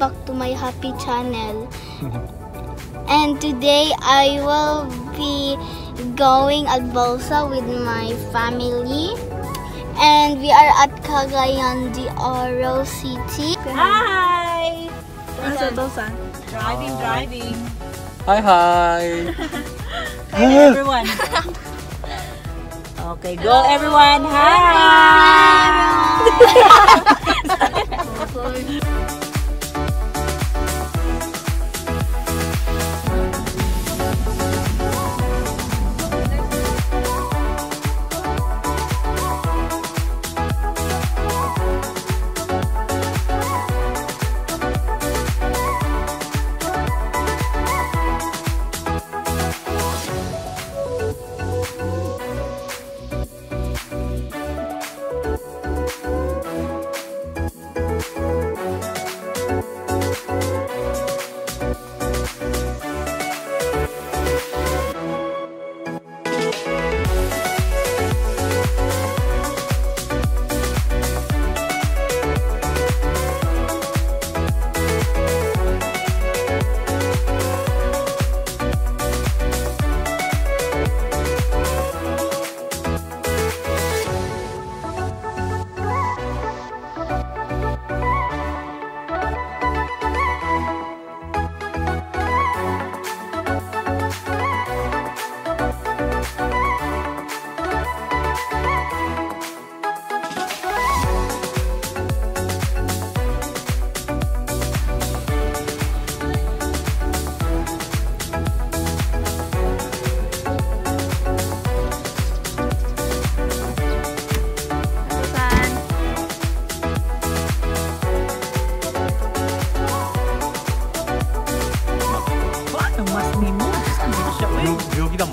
back to my happy channel. and today I will be going at Balsa with my family. And we are at Cagayan de Oro City. Hi! Nasa Tosan? Driving, driving. Hi, hi! Hi everyone. Okay, go everyone. Hi! Ang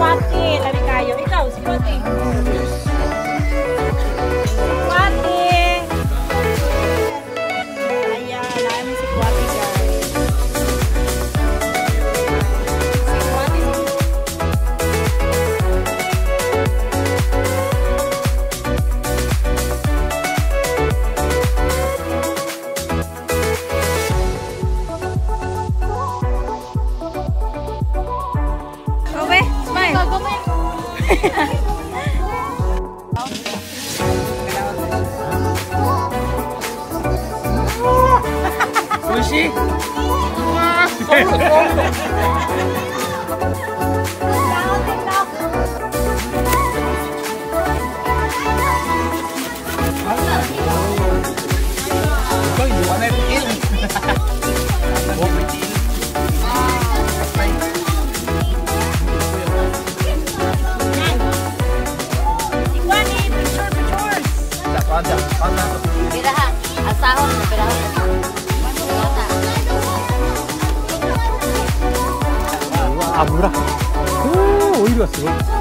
Swati, tabi kayo. Ikaw, si Protein. Vai! 个什么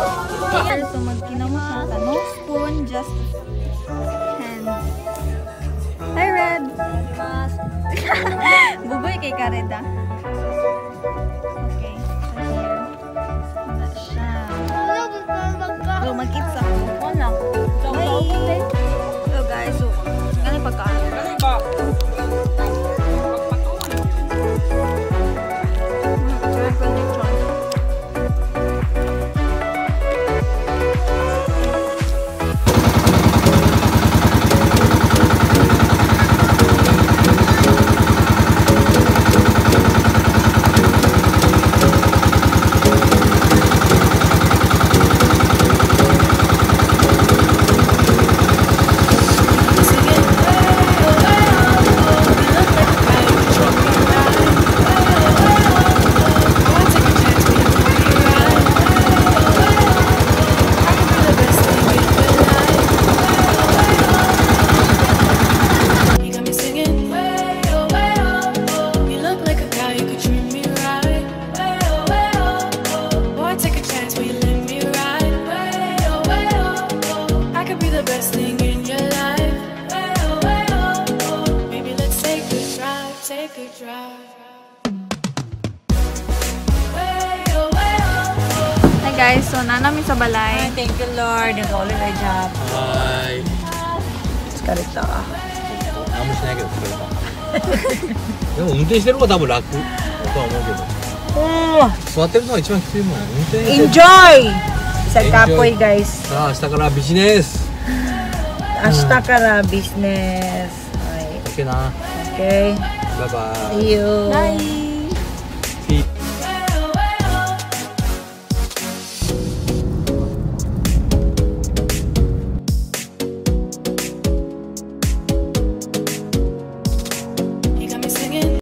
Ayan, so magkinaw siya no spoon, just hand. Hi, Red! Buboy kay Kareda. Okay, so here. Wala siya. So, magkits ako. Wala. So, guys, so, ganyan pagkaan. guys. So, nanamin sa balay. Ay, thank you, Lord. Nag-ulit ay job. Hi. Skalita. 아무 시나 해도 그렇다. 내가 운전시대로 가다 뭐 락고 오빠 어머니도. 어. 소아때부터 있지만 키우면 운전. Enjoy. Sa kapoy guys. Ah, hasta kara business. Hasta kara business. Okay na. Okay. Bye bye. See you. Bye.